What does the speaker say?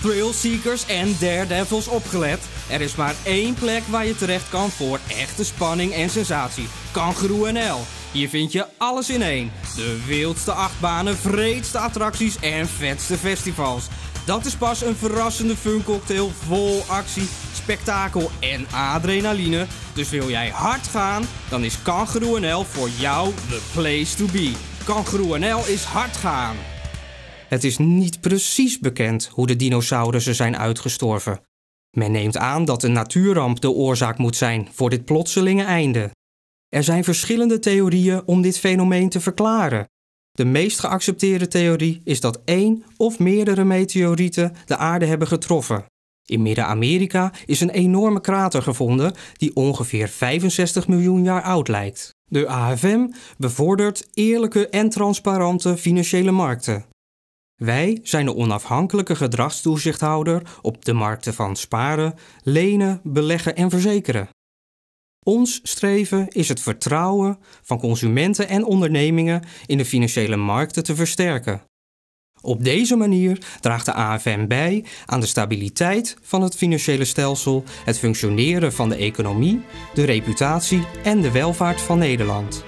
thrillseekers en daredevils opgelet. Er is maar één plek waar je terecht kan voor echte spanning en sensatie. Kangaroo NL. Hier vind je alles in één. De wildste achtbanen, vreedste attracties en vetste festivals. Dat is pas een verrassende funcocktail vol actie, spektakel en adrenaline. Dus wil jij hard gaan, dan is Kangaroo NL voor jou the place to be. Kangaroo NL is hard gaan. Het is niet precies bekend hoe de dinosaurussen zijn uitgestorven. Men neemt aan dat een natuurramp de oorzaak moet zijn voor dit plotselinge einde. Er zijn verschillende theorieën om dit fenomeen te verklaren. De meest geaccepteerde theorie is dat één of meerdere meteorieten de aarde hebben getroffen. In Midden-Amerika is een enorme krater gevonden die ongeveer 65 miljoen jaar oud lijkt. De AFM bevordert eerlijke en transparante financiële markten. Wij zijn de onafhankelijke gedragstoezichthouder op de markten van sparen, lenen, beleggen en verzekeren. Ons streven is het vertrouwen van consumenten en ondernemingen in de financiële markten te versterken. Op deze manier draagt de AFM bij aan de stabiliteit van het financiële stelsel, het functioneren van de economie, de reputatie en de welvaart van Nederland.